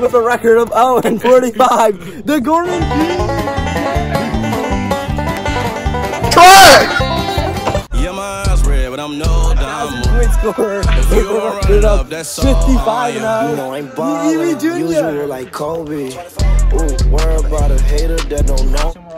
with a record of 0 and 45. The Gorman Try Yeah, my eyes red, but I'm no dumb. point scorer. If you a don't run up, that's 55 on now. you. You know, I'm Yee ballin', Jr. usual like Kobe. Ooh, worry about a hater that don't know.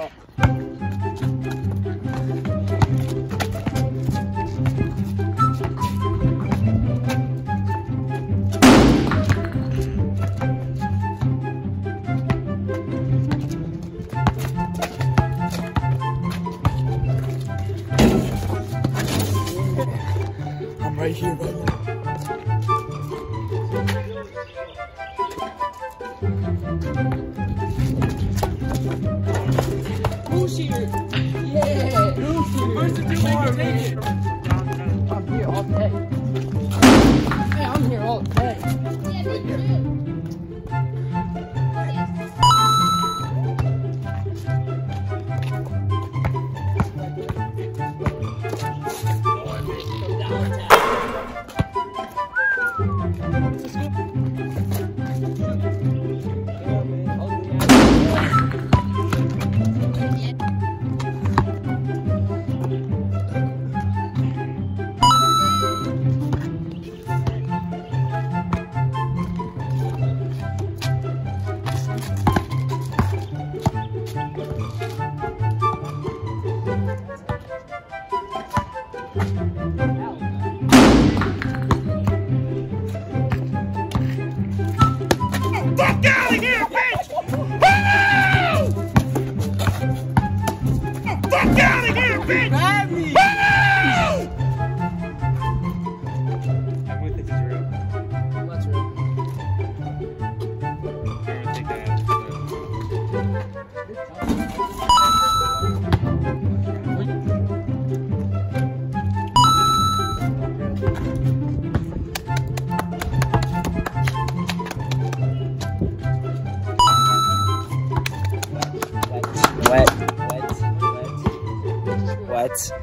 What's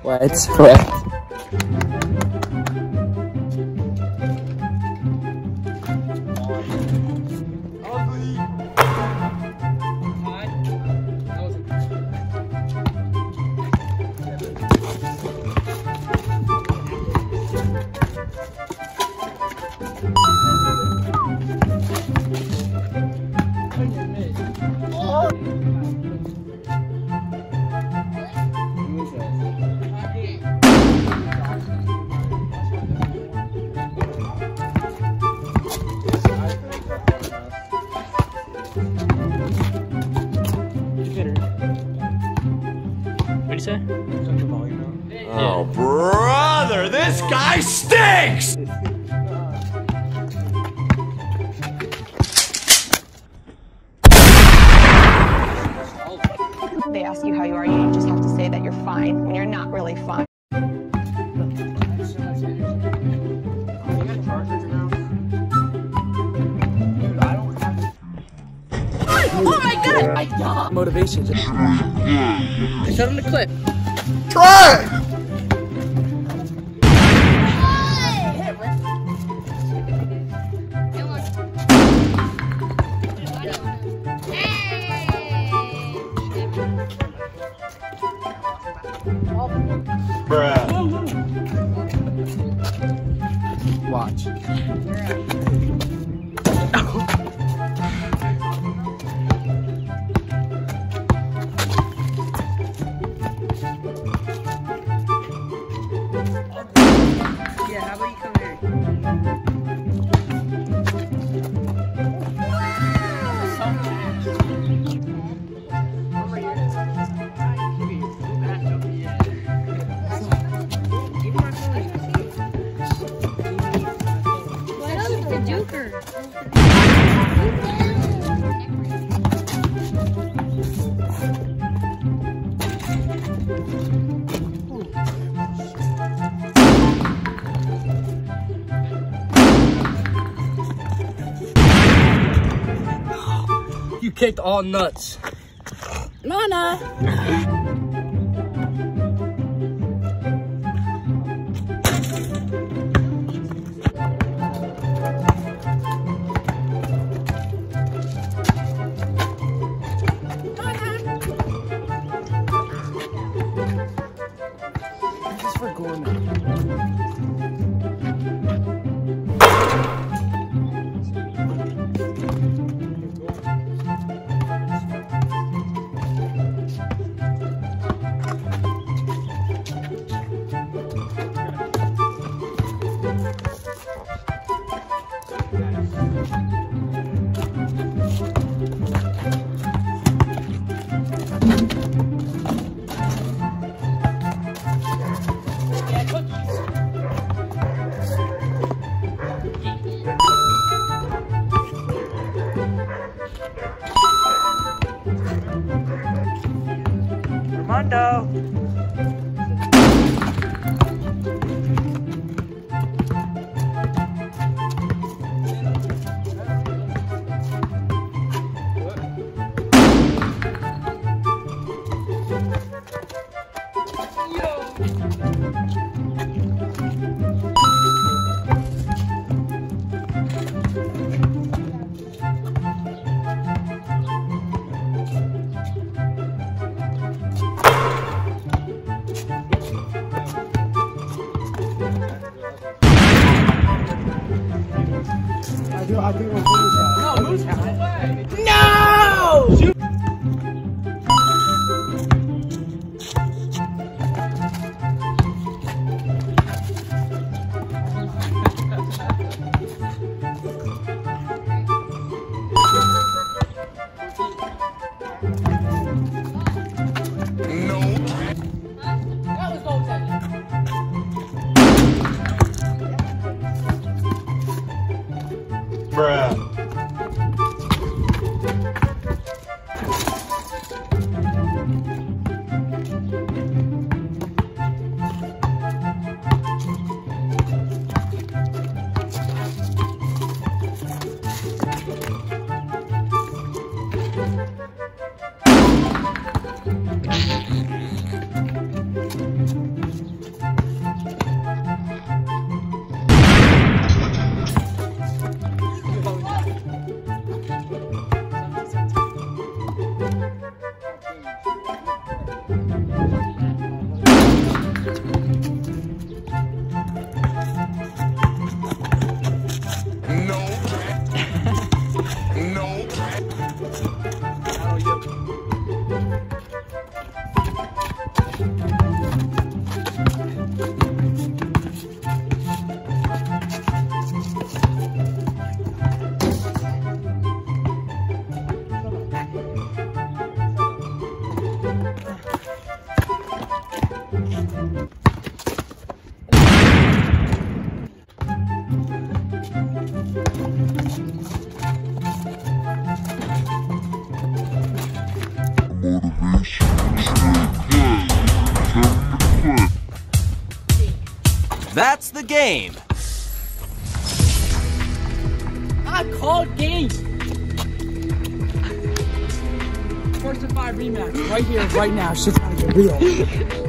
wet, wet. This guy stinks! They ask you how you are, you just have to say that you're fine when you're not really fine. Oh Motivation. I showed him the clip. Try Watch. Yeah, how about you come kicked all nuts. Nana! Armando! No, Bruh. That's the game. I called game. First to five rematch right here, right now. Shit's gonna get real.